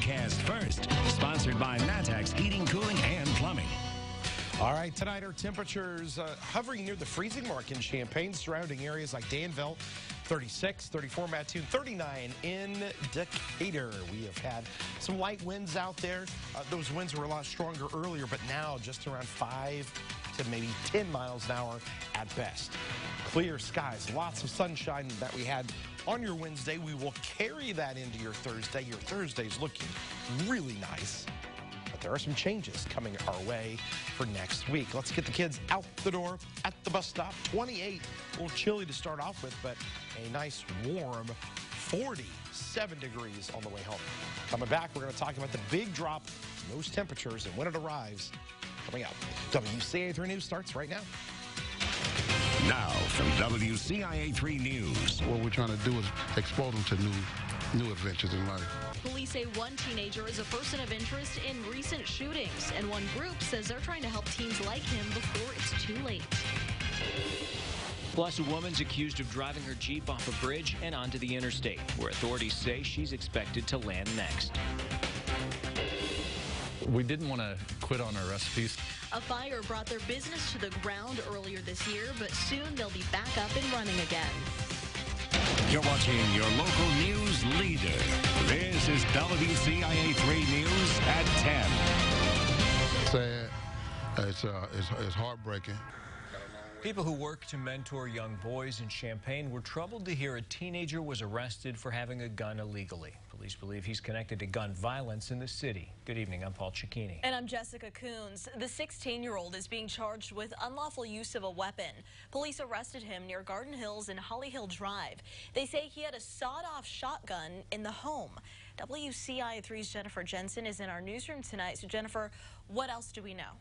forecast first. Sponsored by Matex Heating, Cooling, and Plumbing. All right, tonight our temperatures uh, hovering near the freezing mark in Champaign, surrounding areas like Danville, 36, 34 Mattoon, 39 in Decatur. We have had some light winds out there. Uh, those winds were a lot stronger earlier, but now just around 5 to maybe 10 miles an hour at best. Clear skies, lots of sunshine that we had on your Wednesday. We will carry that into your Thursday. Your Thursday's looking really nice but there are some changes coming our way for next week. Let's get the kids out the door at the bus stop. 28, a little chilly to start off with, but a nice warm 47 degrees on the way home. Coming back, we're going to talk about the big drop in those temperatures and when it arrives coming up. WCIA 3 News starts right now. Now from WCIA 3 News. What we're trying to do is expose them to new new adventures in life. Police say one teenager is a person of interest in recent shootings, and one group says they're trying to help teens like him before it's too late. Plus, a woman's accused of driving her Jeep off a bridge and onto the interstate, where authorities say she's expected to land next. We didn't want to quit on our recipes. A fire brought their business to the ground earlier this year, but soon they'll be back up and running again. You're watching your local news leader. This is WCIA 3 News at 10. Sad. It's, uh, it's, it's heartbreaking. People who work to mentor young boys in Champaign were troubled to hear a teenager was arrested for having a gun illegally. Police believe he's connected to gun violence in the city. Good evening, I'm Paul Cicchini. And I'm Jessica Coons. The 16-year-old is being charged with unlawful use of a weapon. Police arrested him near Garden Hills and Holly Hill Drive. They say he had a sawed-off shotgun in the home. WCIA3's Jennifer Jensen is in our newsroom tonight. So, Jennifer, what else do we know?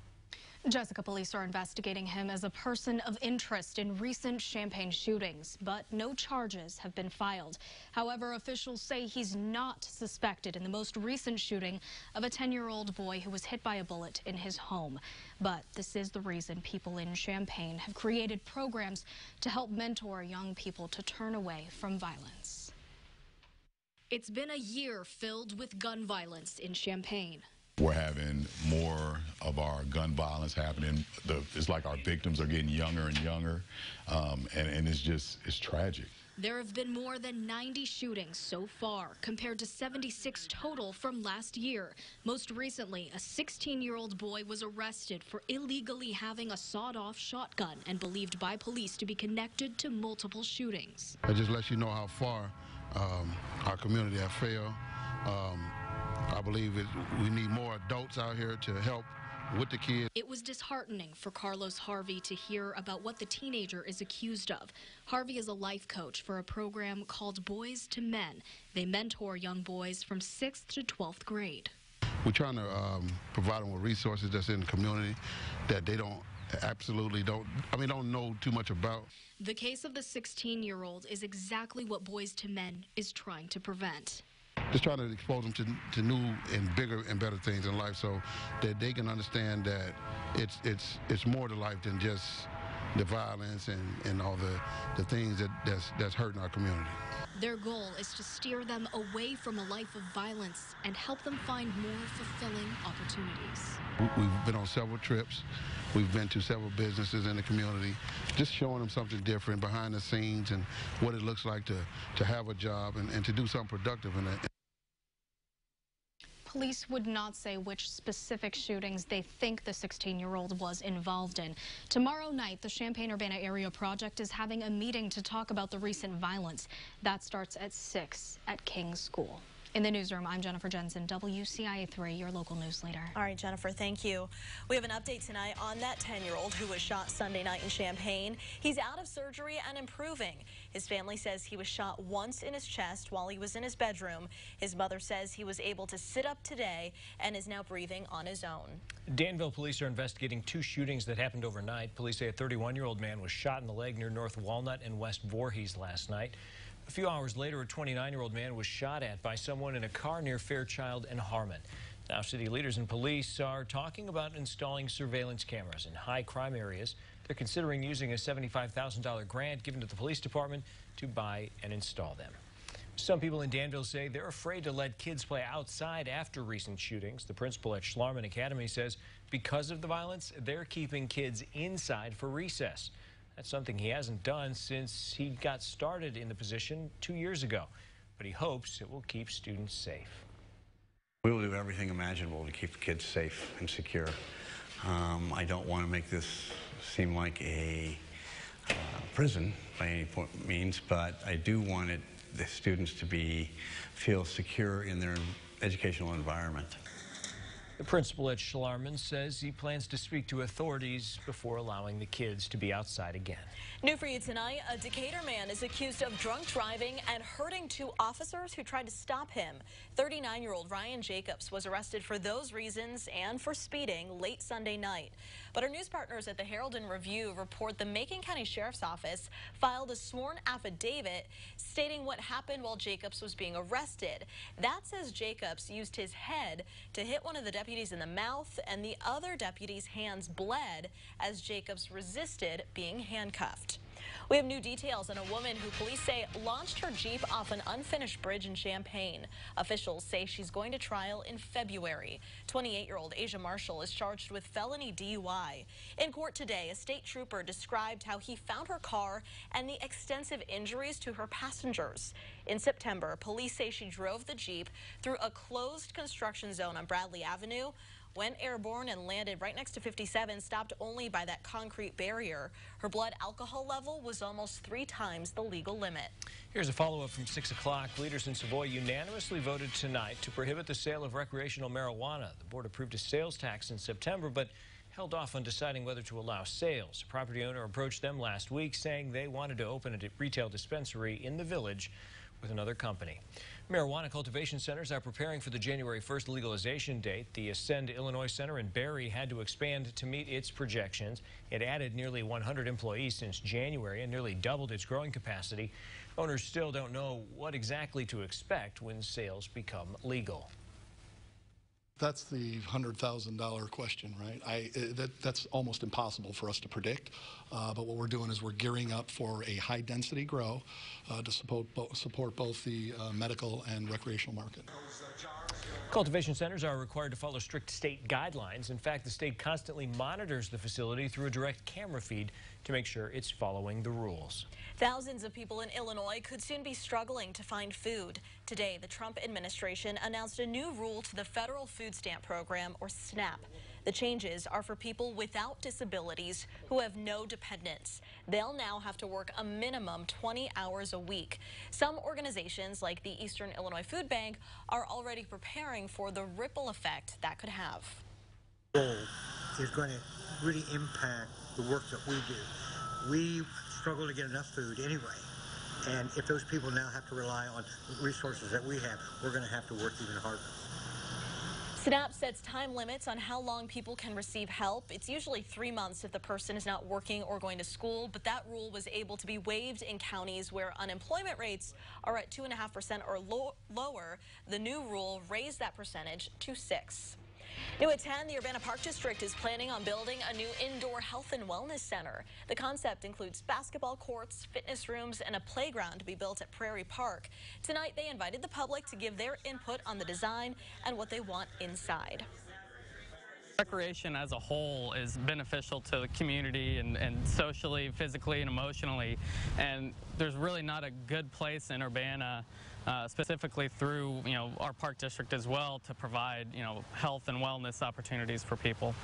Jessica police are investigating him as a person of interest in recent Champaign shootings, but no charges have been filed. However, officials say he's not suspected in the most recent shooting of a 10-year-old boy who was hit by a bullet in his home. But this is the reason people in Champaign have created programs to help mentor young people to turn away from violence. It's been a year filled with gun violence in Champaign. We're having more of our gun violence happening. The, it's like our victims are getting younger and younger, um, and, and it's just it's tragic. There have been more than 90 shootings so far, compared to 76 total from last year. Most recently, a 16-year-old boy was arrested for illegally having a sawed-off shotgun and believed by police to be connected to multiple shootings. It just lets you know how far um, our community has failed. Um, I believe it, we need more adults out here to help with the kids. It was disheartening for Carlos Harvey to hear about what the teenager is accused of. Harvey is a life coach for a program called Boys to Men. They mentor young boys from 6th to 12th grade. We're trying to um, provide them with resources that's in the community that they don't absolutely don't I mean don't know too much about. The case of the 16-year-old is exactly what Boys to Men is trying to prevent just trying to expose them to, to new and bigger and better things in life so that they can understand that it's it's it's more to life than just the violence and, and all the, the things that, that's, that's hurting our community. Their goal is to steer them away from a life of violence and help them find more fulfilling opportunities. We've been on several trips. We've been to several businesses in the community, just showing them something different behind the scenes and what it looks like to, to have a job and, and to do something productive in it. Police would not say which specific shootings they think the 16-year-old was involved in. Tomorrow night, the Champaign-Urbana Area Project is having a meeting to talk about the recent violence. That starts at 6 at King's School. In the newsroom, I'm Jennifer Jensen, WCIA3, your local news leader. All right, Jennifer, thank you. We have an update tonight on that 10-year-old who was shot Sunday night in Champaign. He's out of surgery and improving. His family says he was shot once in his chest while he was in his bedroom. His mother says he was able to sit up today and is now breathing on his own. Danville police are investigating two shootings that happened overnight. Police say a 31-year-old man was shot in the leg near North Walnut and West Voorhees last night. A few hours later, a 29-year-old man was shot at by someone in a car near Fairchild and Harmon. Now, city leaders and police are talking about installing surveillance cameras in high crime areas. They're considering using a $75,000 grant given to the police department to buy and install them. Some people in Danville say they're afraid to let kids play outside after recent shootings. The principal at Schlarman Academy says because of the violence, they're keeping kids inside for recess. That's something he hasn't done since he got started in the position two years ago. But he hopes it will keep students safe. We will do everything imaginable to keep the kids safe and secure. Um, I don't want to make this seem like a uh, prison by any means, but I do want it, the students to be feel secure in their educational environment. The principal at Schlarman says he plans to speak to authorities before allowing the kids to be outside again. New for you tonight, a Decatur man is accused of drunk driving and hurting two officers who tried to stop him. 39-year-old Ryan Jacobs was arrested for those reasons and for speeding late Sunday night. But our news partners at the Herald and Review report the Macon County Sheriff's Office filed a sworn affidavit stating what happened while Jacobs was being arrested. That says Jacobs used his head to hit one of the deputies in the mouth and the other deputy's hands bled as Jacobs resisted being handcuffed. We have new details on a woman who police say launched her Jeep off an unfinished bridge in Champaign. Officials say she's going to trial in February. 28-year-old Asia Marshall is charged with felony DUI. In court today, a state trooper described how he found her car and the extensive injuries to her passengers. In September, police say she drove the Jeep through a closed construction zone on Bradley Avenue went airborne and landed right next to 57, stopped only by that concrete barrier. Her blood alcohol level was almost three times the legal limit. Here's a follow-up from 6 o'clock. Leaders in Savoy unanimously voted tonight to prohibit the sale of recreational marijuana. The board approved a sales tax in September, but held off on deciding whether to allow sales. A property owner approached them last week saying they wanted to open a retail dispensary in the village with another company. Marijuana cultivation centers are preparing for the January 1st legalization date. The Ascend Illinois Center in Barry had to expand to meet its projections. It added nearly 100 employees since January and nearly doubled its growing capacity. Owners still don't know what exactly to expect when sales become legal. That's the $100,000 question, right? I, uh, that, that's almost impossible for us to predict. Uh, but what we're doing is we're gearing up for a high density grow uh, to support, bo support both the uh, medical and recreational market. Cultivation centers are required to follow strict state guidelines. In fact, the state constantly monitors the facility through a direct camera feed to make sure it's following the rules. Thousands of people in Illinois could soon be struggling to find food. Today, the Trump administration announced a new rule to the federal food stamp program, or SNAP. The changes are for people without disabilities who have no dependents. They'll now have to work a minimum 20 hours a week. Some organizations, like the Eastern Illinois Food Bank, are already preparing for the ripple effect that could have. Is going to really impact the work that we do. We struggle to get enough food anyway. And if those people now have to rely on resources that we have, we're going to have to work even harder. SNAP sets time limits on how long people can receive help. It's usually three months if the person is not working or going to school, but that rule was able to be waived in counties where unemployment rates are at 2.5% or lo lower. The new rule raised that percentage to 6 New at 10, the Urbana Park District is planning on building a new indoor health and wellness center. The concept includes basketball courts, fitness rooms, and a playground to be built at Prairie Park. Tonight, they invited the public to give their input on the design and what they want inside. Recreation as a whole is beneficial to the community and, and, socially, physically, and emotionally. And there's really not a good place in Urbana, uh, specifically through you know our park district as well, to provide you know health and wellness opportunities for people.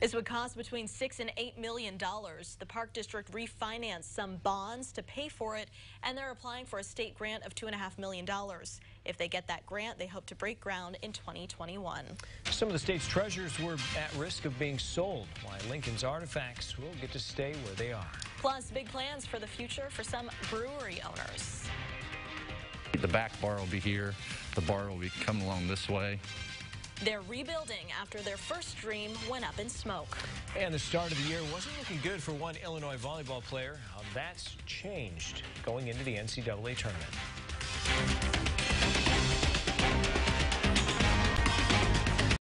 This would cost between six and eight million dollars. The Park District refinanced some bonds to pay for it, and they're applying for a state grant of two and a half million dollars. If they get that grant, they hope to break ground in 2021. Some of the state's treasures were at risk of being sold, while Lincoln's artifacts will get to stay where they are. Plus, big plans for the future for some brewery owners. The back bar will be here. The bar will be coming along this way. They're rebuilding after their first dream went up in smoke. And the start of the year wasn't looking good for one Illinois volleyball player. That's changed going into the NCAA tournament.